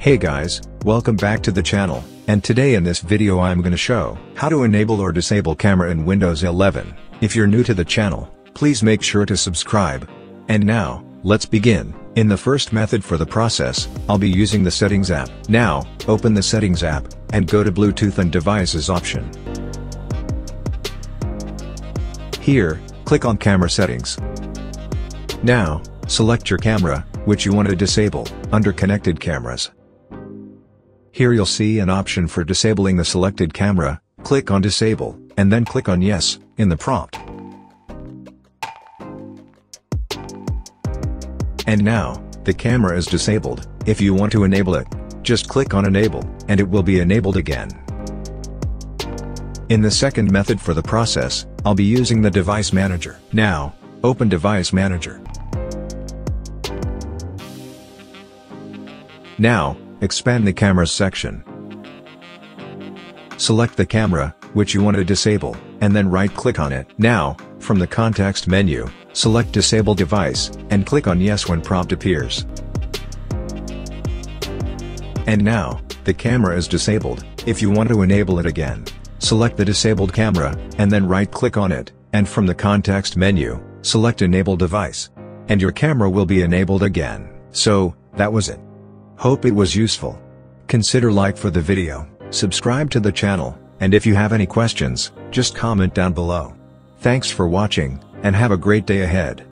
Hey guys, welcome back to the channel, and today in this video I'm gonna show how to enable or disable camera in Windows 11. If you're new to the channel, please make sure to subscribe. And now, let's begin. In the first method for the process, I'll be using the Settings app. Now, open the Settings app, and go to Bluetooth and Devices option. Here, click on Camera Settings. Now, select your camera, which you want to disable, under Connected Cameras. Here you'll see an option for disabling the selected camera, click on Disable, and then click on Yes, in the prompt. And now, the camera is disabled, if you want to enable it, just click on Enable, and it will be enabled again. In the second method for the process, I'll be using the Device Manager. Now, open Device Manager. Now, expand the Cameras section. Select the camera, which you want to disable, and then right-click on it. Now, from the context menu, select Disable Device, and click on Yes when prompt appears. And now, the camera is disabled, if you want to enable it again, select the disabled camera, and then right-click on it, and from the context menu, select Enable Device. And your camera will be enabled again. So, that was it. Hope it was useful. Consider like for the video, subscribe to the channel, and if you have any questions, just comment down below. Thanks for watching, and have a great day ahead.